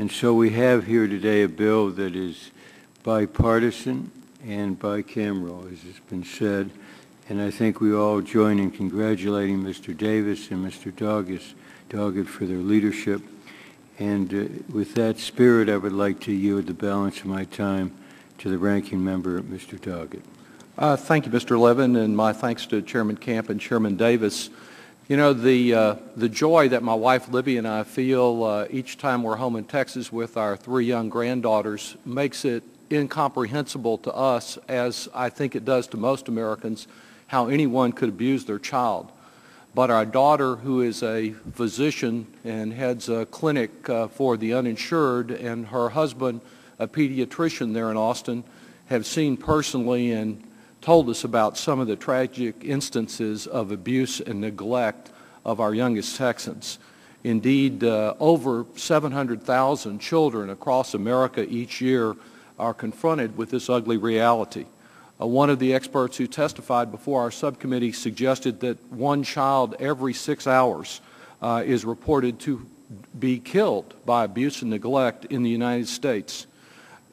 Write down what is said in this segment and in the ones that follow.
And so we have here today a bill that is bipartisan and bicameral, as has been said. And I think we all join in congratulating Mr. Davis and Mr. Doggett, Doggett for their leadership. And uh, with that spirit, I would like to yield the balance of my time to the ranking member, Mr. Doggett. Uh, Thank you, Mr. Levin, and my thanks to Chairman Camp and Chairman Davis. You know, the, uh, the joy that my wife Libby and I feel uh, each time we're home in Texas with our three young granddaughters makes it incomprehensible to us, as I think it does to most Americans, how anyone could abuse their child. But our daughter, who is a physician and heads a clinic uh, for the uninsured, and her husband, a pediatrician there in Austin, have seen personally and told us about some of the tragic instances of abuse and neglect of our youngest Texans. Indeed, uh, over 700,000 children across America each year are confronted with this ugly reality. Uh, one of the experts who testified before our subcommittee suggested that one child every six hours uh, is reported to be killed by abuse and neglect in the United States.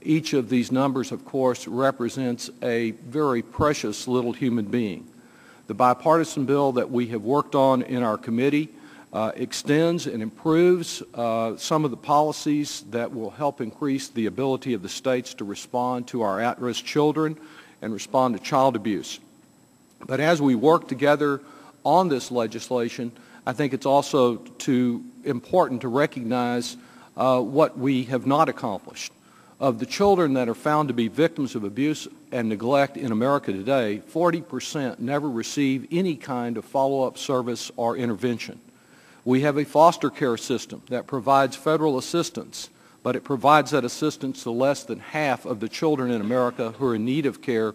Each of these numbers, of course, represents a very precious little human being. The bipartisan bill that we have worked on in our committee uh, extends and improves uh, some of the policies that will help increase the ability of the states to respond to our at-risk children and respond to child abuse. But as we work together on this legislation, I think it's also too important to recognize uh, what we have not accomplished. Of the children that are found to be victims of abuse and neglect in America today, 40% never receive any kind of follow-up service or intervention. We have a foster care system that provides federal assistance, but it provides that assistance to less than half of the children in America who are in need of care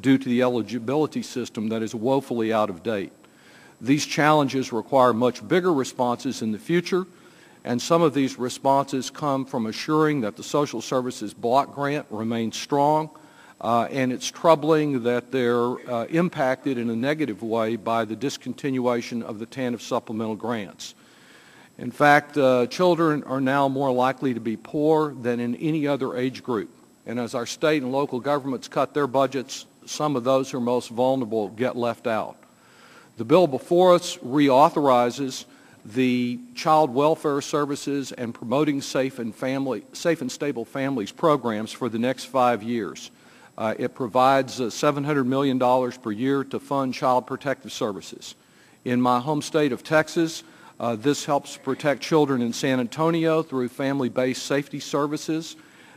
due to the eligibility system that is woefully out of date. These challenges require much bigger responses in the future, and some of these responses come from assuring that the social services block grant remains strong, uh, and it's troubling that they're uh, impacted in a negative way by the discontinuation of the TANF supplemental grants. In fact, uh, children are now more likely to be poor than in any other age group. And as our state and local governments cut their budgets, some of those who are most vulnerable get left out. The bill before us reauthorizes the child welfare services and promoting safe and family safe and stable families programs for the next five years. Uh, it provides uh, $700 million per year to fund child protective services. In my home state of Texas, uh, this helps protect children in San Antonio through family-based safety services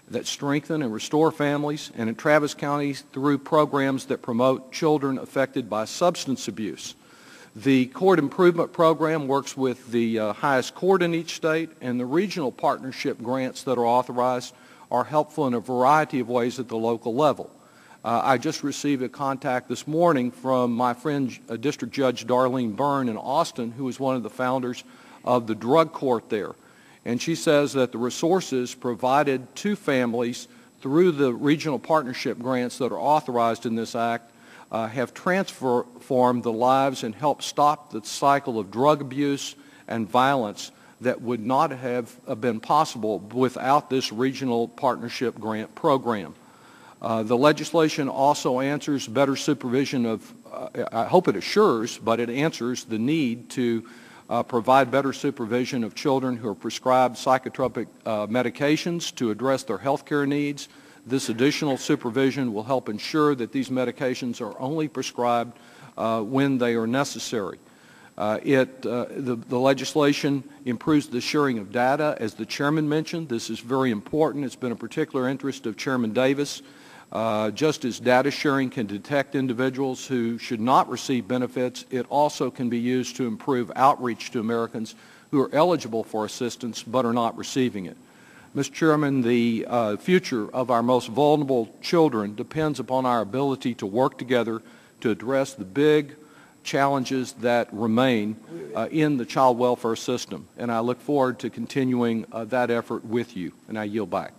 that strengthen and restore families, and in Travis County through programs that promote children affected by substance abuse. The court improvement program works with the uh, highest court in each state, and the regional partnership grants that are authorized are helpful in a variety of ways at the local level. Uh, I just received a contact this morning from my friend, uh, District Judge Darlene Byrne in Austin, who is one of the founders of the drug court there. And she says that the resources provided to families through the regional partnership grants that are authorized in this act uh, have transformed the lives and helped stop the cycle of drug abuse and violence that would not have uh, been possible without this regional partnership grant program. Uh, the legislation also answers better supervision of, uh, I hope it assures, but it answers the need to uh, provide better supervision of children who are prescribed psychotropic uh, medications to address their health care needs, this additional supervision will help ensure that these medications are only prescribed uh, when they are necessary. Uh, it, uh, the, the, legislation improves the sharing of data. As the chairman mentioned, this is very important. It's been a particular interest of Chairman Davis. Uh, just as data sharing can detect individuals who should not receive benefits, it also can be used to improve outreach to Americans who are eligible for assistance but are not receiving it. Mr. Chairman, the uh, future of our most vulnerable children depends upon our ability to work together to address the big challenges that remain uh, in the child welfare system. And I look forward to continuing uh, that effort with you. And I yield back.